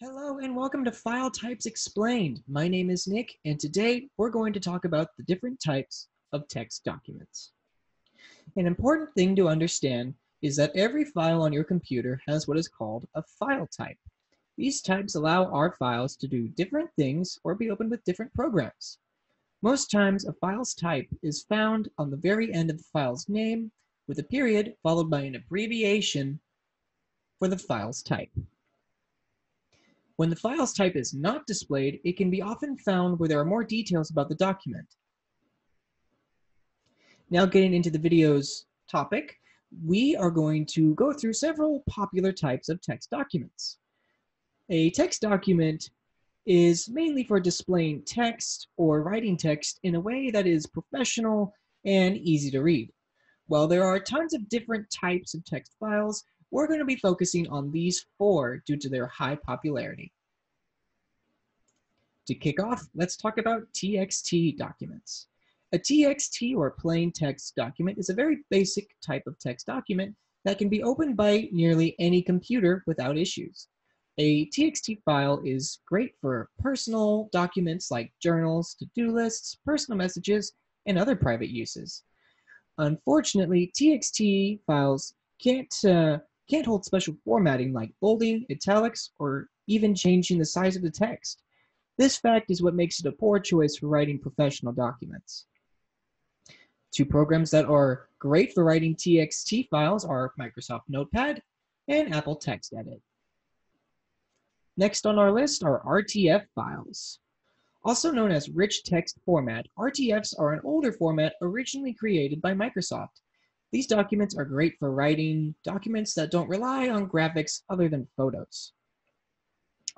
Hello and welcome to File Types Explained. My name is Nick and today we're going to talk about the different types of text documents. An important thing to understand is that every file on your computer has what is called a file type. These types allow our files to do different things or be opened with different programs. Most times a file's type is found on the very end of the file's name with a period followed by an abbreviation for the file's type. When the file's type is not displayed, it can be often found where there are more details about the document. Now getting into the video's topic, we are going to go through several popular types of text documents. A text document is mainly for displaying text or writing text in a way that is professional and easy to read. While there are tons of different types of text files, we're going to be focusing on these four due to their high popularity. To kick off, let's talk about TXT documents. A TXT or plain text document is a very basic type of text document that can be opened by nearly any computer without issues. A TXT file is great for personal documents like journals, to-do lists, personal messages, and other private uses. Unfortunately, TXT files can't uh, can't hold special formatting like bolding, italics, or even changing the size of the text. This fact is what makes it a poor choice for writing professional documents. Two programs that are great for writing TXT files are Microsoft Notepad and Apple Text Edit. Next on our list are RTF files. Also known as Rich Text Format, RTFs are an older format originally created by Microsoft. These documents are great for writing documents that don't rely on graphics other than photos.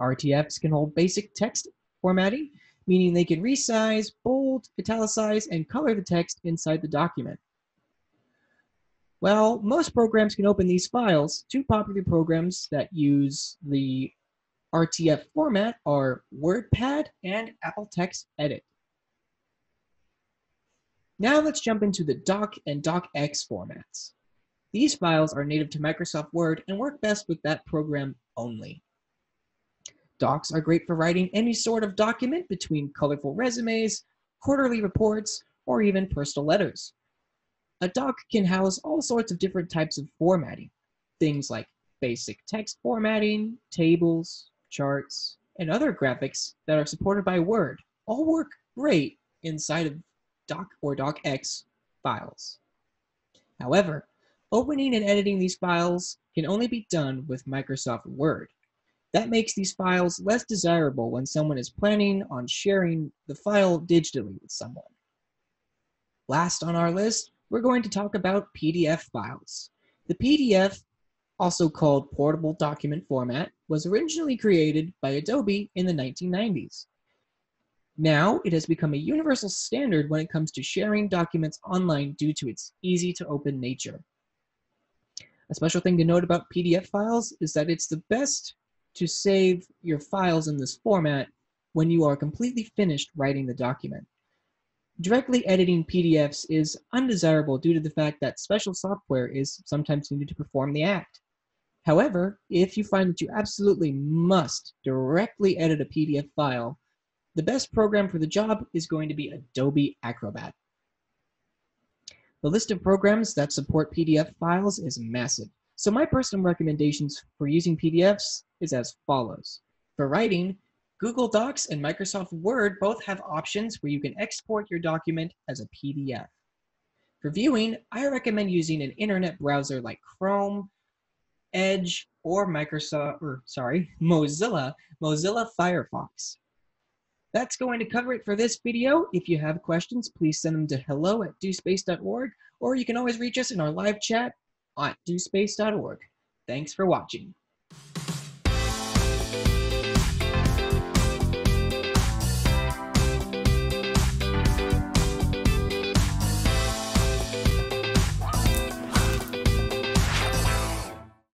RTFs can hold basic text formatting, meaning they can resize, bold, italicize, and color the text inside the document. Well, most programs can open these files. Two popular programs that use the RTF format are WordPad and Apple Text Edit. Now let's jump into the doc and docx formats. These files are native to Microsoft Word and work best with that program only. Docs are great for writing any sort of document between colorful resumes, quarterly reports, or even personal letters. A doc can house all sorts of different types of formatting, things like basic text formatting, tables, charts, and other graphics that are supported by Word all work great inside of doc or docx files. However, opening and editing these files can only be done with Microsoft Word. That makes these files less desirable when someone is planning on sharing the file digitally with someone. Last on our list, we're going to talk about PDF files. The PDF, also called Portable Document Format, was originally created by Adobe in the 1990s. Now, it has become a universal standard when it comes to sharing documents online due to its easy to open nature. A special thing to note about PDF files is that it's the best to save your files in this format when you are completely finished writing the document. Directly editing PDFs is undesirable due to the fact that special software is sometimes needed to perform the act. However, if you find that you absolutely must directly edit a PDF file, the best program for the job is going to be Adobe Acrobat. The list of programs that support PDF files is massive, so my personal recommendations for using PDFs is as follows. For writing, Google Docs and Microsoft Word both have options where you can export your document as a PDF. For viewing, I recommend using an internet browser like Chrome, Edge, or Microsoft, or sorry, Mozilla, Mozilla Firefox. That's going to cover it for this video. If you have questions, please send them to hello at dospace.org, or you can always reach us in our live chat at dospace.org. Thanks for watching.